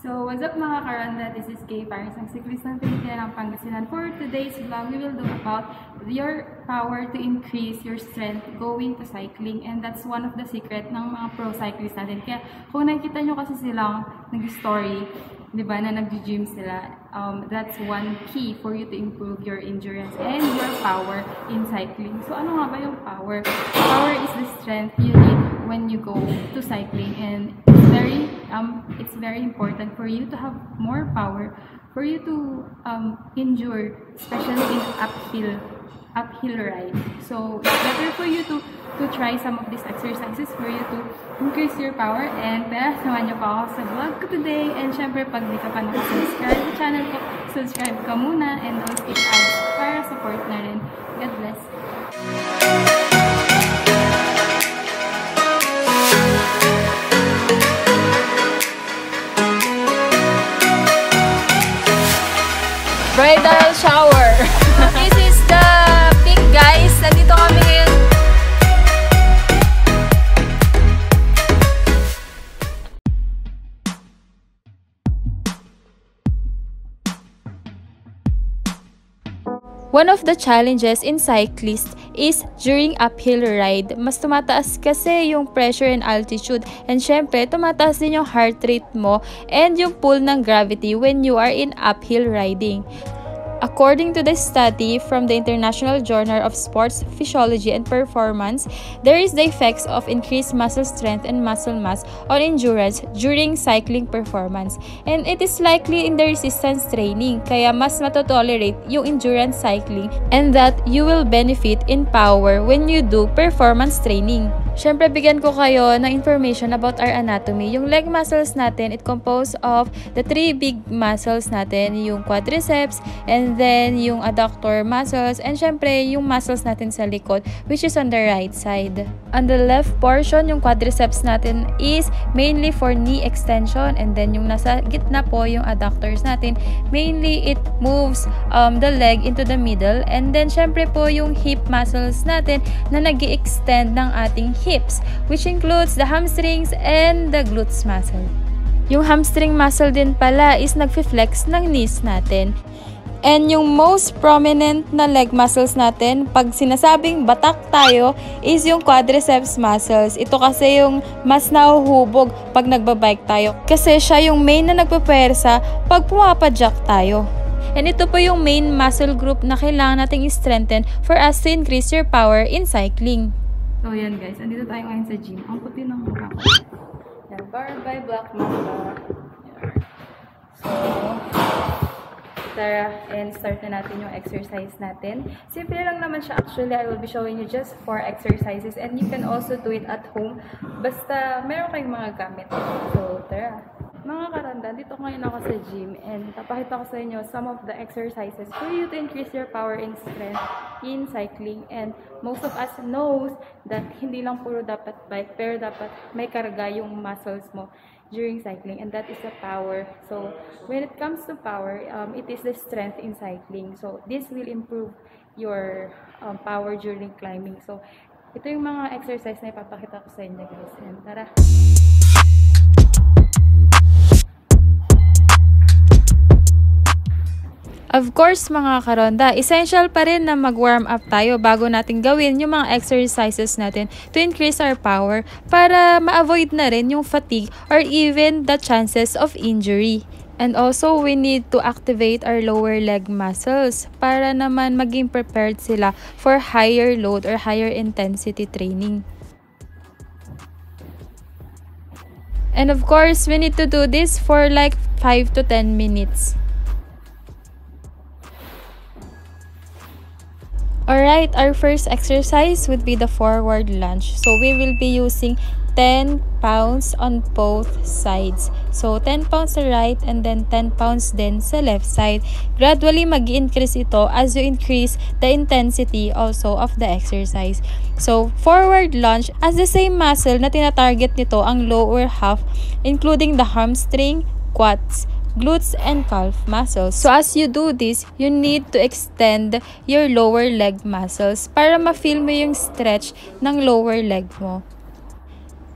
So, what's up mga karanda? This is Kay Paris, ang cyclist ng Pilipinas ng Pangasinan. For today's vlog, we will do about your power to increase your strength going to cycling. And that's one of the secret ng mga pro cyclists natin. Kaya kung nakikita nyo kasi silang nag-story, di ba, na nag-gym sila, um, that's one key for you to improve your endurance and your power in cycling. So, ano nga ba yung power? Power is the strength you need when you go to cycling and it's very um, it's very important for you to have more power for you to um, endure especially in uphill uphill ride. So it's better for you to to try some of these exercises for you to increase your power and tara samahan niyo pa ako sa vlog ko today. And syempre pag di ka pa nakasubscribe sa channel ko subscribe ka muna and don't skip ads para support na rin. God bless Bridal shower. This is the peak guys. Nandito kami ngayon. One of the challenges in cyclists is during uphill ride. Mas tumataas kasi yung pressure and altitude. And syempre, tumataas din yung heart rate mo and yung pull ng gravity when you are in uphill riding. According to the study from the International Journal of Sports Physiology and Performance, there is the effects of increased muscle strength and muscle mass on endurance during cycling performance. And it is likely in the resistance training, kaya mas matotolerate yung endurance cycling and that you will benefit in power when you do performance training. Siyempre, bigyan ko kayo ng information about our anatomy. Yung leg muscles natin, it composed of the three big muscles natin, yung quadriceps, and then yung adductor muscles, and syempre, yung muscles natin sa likod, which is on the right side. On the left portion, yung quadriceps natin is mainly for knee extension, and then yung nasa gitna po, yung adductors natin, mainly it moves um, the leg into the middle, and then syempre po, yung hip muscles natin na nag extend ng ating hips, which includes the hamstrings and the glutes muscle. Yung hamstring muscle din pala is nagfi-flex ng knees natin. And yung most prominent na leg muscles natin, pag sinasabing batak tayo, is yung quadriceps muscles. Ito kasi yung mas nahuhubog pag nagbabike tayo. Kasi siya yung main na nagpapersa pag pumapadyak tayo. And ito po yung main muscle group na kailangan nating strengthen for us to increase your power in cycling. So, yan guys. Andito tayo ngayon sa gym. Ang puti ng mukha ko. Yan. Powered by Black Mamba. So, tara and start na natin yung exercise natin. Simple lang naman siya. Actually, I will be showing you just four exercises and you can also do it at home. Basta meron kayong mga gamit. So, tara. Mga karanda, dito ngayon ako sa gym and papakita ko sa inyo some of the exercises for you to increase your power and strength in cycling. And most of us knows that hindi lang puro dapat bike, pero dapat may karga yung muscles mo during cycling and that is the power. So, when it comes to power, um, it is the strength in cycling. So, this will improve your um, power during climbing. So, ito yung mga exercise na ipapakita ko sa inyo guys. And tara! Of course, mga karonda, essential pa rin na mag-warm up tayo bago natin gawin yung mga exercises natin to increase our power para ma-avoid na rin yung fatigue or even the chances of injury. And also, we need to activate our lower leg muscles para naman maging prepared sila for higher load or higher intensity training. And of course, we need to do this for like 5 to 10 minutes. Alright, our first exercise would be the forward lunge. So, we will be using 10 pounds on both sides. So, 10 pounds sa right and then 10 pounds din sa left side. Gradually, mag increase ito as you increase the intensity also of the exercise. So, forward lunge, as the same muscle na tinatarget nito ang lower half, including the hamstring, quads, glutes, and calf muscles. So as you do this, you need to extend your lower leg muscles para ma-feel mo yung stretch ng lower leg mo.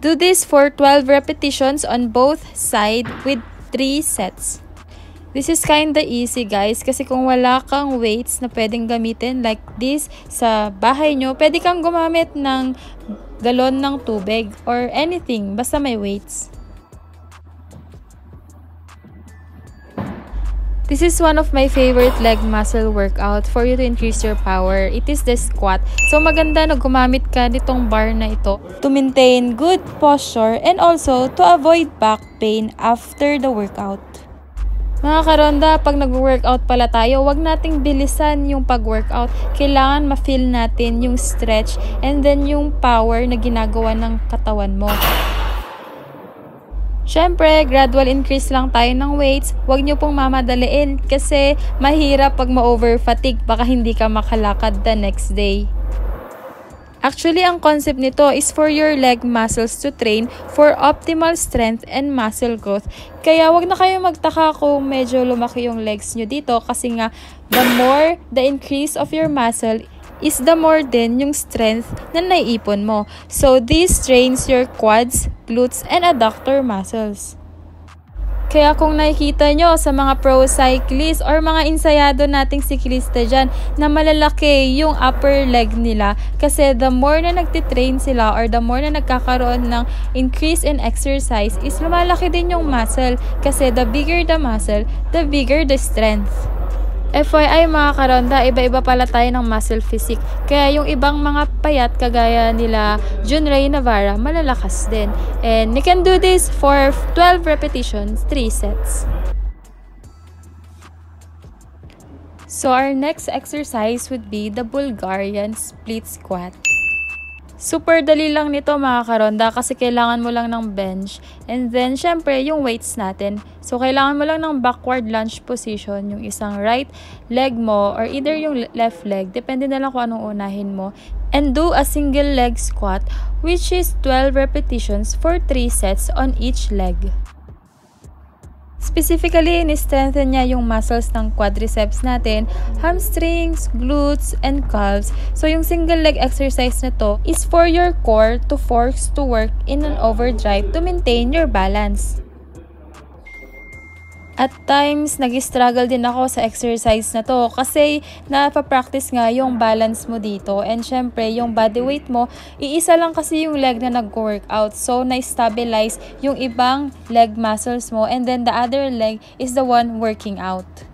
Do this for 12 repetitions on both side with 3 sets. This is kinda easy guys kasi kung wala kang weights na pwedeng gamitin like this sa bahay nyo, pwede kang gumamit ng galon ng tubig or anything basta may weights. This is one of my favorite leg muscle workout for you to increase your power. It is the squat. So maganda na gumamit ka nitong bar na ito to maintain good posture and also to avoid back pain after the workout. Mga karonda, pag nag-workout pala tayo, wag nating bilisan yung pag-workout. Kailangan ma-feel natin yung stretch and then yung power na ginagawa ng katawan mo. Siyempre, gradual increase lang tayo ng weights. Huwag nyo pong mamadaliin kasi mahirap pag ma-over-fatigue baka hindi ka makalakad the next day. Actually, ang concept nito is for your leg muscles to train for optimal strength and muscle growth. Kaya wag na kayo magtaka kung medyo lumaki yung legs nyo dito kasi nga the more the increase of your muscle is the more din yung strength na naiipon mo. So, this trains your quads, glutes, and adductor muscles. Kaya kung nakikita nyo sa mga pro cyclist or mga insayado nating siklista dyan na malalaki yung upper leg nila kasi the more na nagtitrain sila or the more na nagkakaroon ng increase in exercise is lumalaki din yung muscle kasi the bigger the muscle, the bigger the strength. FYI mga karonda, iba-iba pala tayo ng muscle physique. Kaya yung ibang mga payat kagaya nila Junrei Navarra, malalakas din. And you can do this for 12 repetitions, 3 sets. So our next exercise would be the Bulgarian split squat. Super dali lang nito mga karonda kasi kailangan mo lang ng bench. And then, syempre, yung weights natin. So, kailangan mo lang ng backward lunge position, yung isang right leg mo or either yung left leg. Depende na lang kung anong unahin mo. And do a single leg squat which is 12 repetitions for 3 sets on each leg. Specifically, in-strengthen niya yung muscles ng quadriceps natin, hamstrings, glutes, and calves. So, yung single leg exercise na to is for your core to force to work in an overdrive to maintain your balance. At times, nag-struggle din ako sa exercise na to kasi napapractice nga yung balance mo dito. And syempre, yung body weight mo, iisa lang kasi yung leg na nag-workout. So, na-stabilize yung ibang leg muscles mo and then the other leg is the one working out.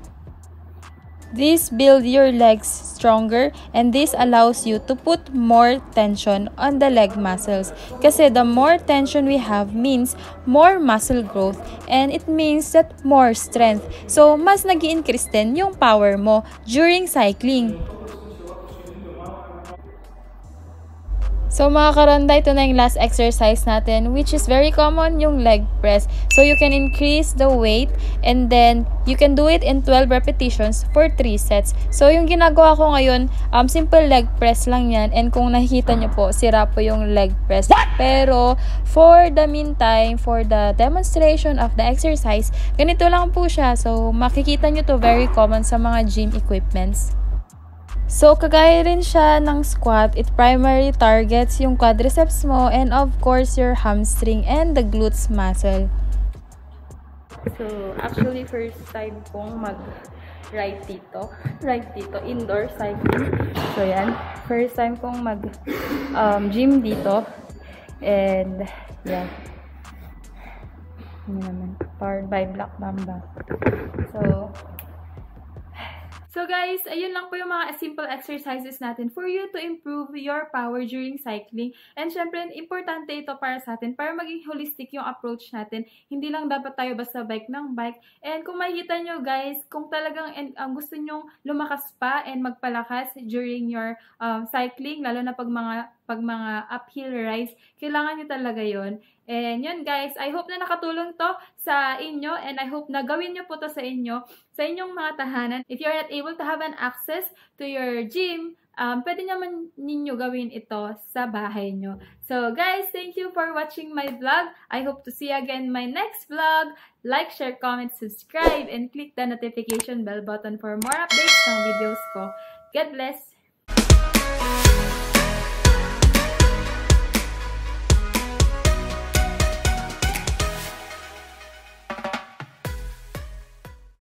This builds your legs stronger and this allows you to put more tension on the leg muscles. Kasi the more tension we have means more muscle growth and it means that more strength. So, mas nag increase din yung power mo during cycling. So mga karanda, ito na yung last exercise natin which is very common, yung leg press. So you can increase the weight and then you can do it in 12 repetitions for 3 sets. So yung ginagawa ko ngayon, um, simple leg press lang yan and kung nakikita nyo po, sira po yung leg press. Pero for the meantime, for the demonstration of the exercise, ganito lang po siya. So makikita nyo to very common sa mga gym equipments. So, kagaya rin siya ng squat, it primarily targets yung quadriceps mo and of course your hamstring and the glutes muscle. So, actually first time kong mag ride dito. Ride dito, indoor cycling. So, yan. First time kong mag um, gym dito. And, yan. Ano naman. Powered by Black Mamba. So, So guys, ayun lang po yung mga simple exercises natin for you to improve your power during cycling. And syempre, importante ito para sa atin para maging holistic yung approach natin. Hindi lang dapat tayo basta bike ng bike. And kung makikita nyo guys, kung talagang and, um, gusto nyong lumakas pa and magpalakas during your um, cycling, lalo na pag mga pag mga uphill rides, kailangan nyo talaga yon And yun guys, I hope na nakatulong to sa inyo and I hope na gawin nyo po to sa inyo, sa inyong mga tahanan. If you're not able to have an access to your gym, um, pwede naman ninyo gawin ito sa bahay nyo. So guys, thank you for watching my vlog. I hope to see again in my next vlog. Like, share, comment, subscribe, and click the notification bell button for more updates ng videos ko. God bless!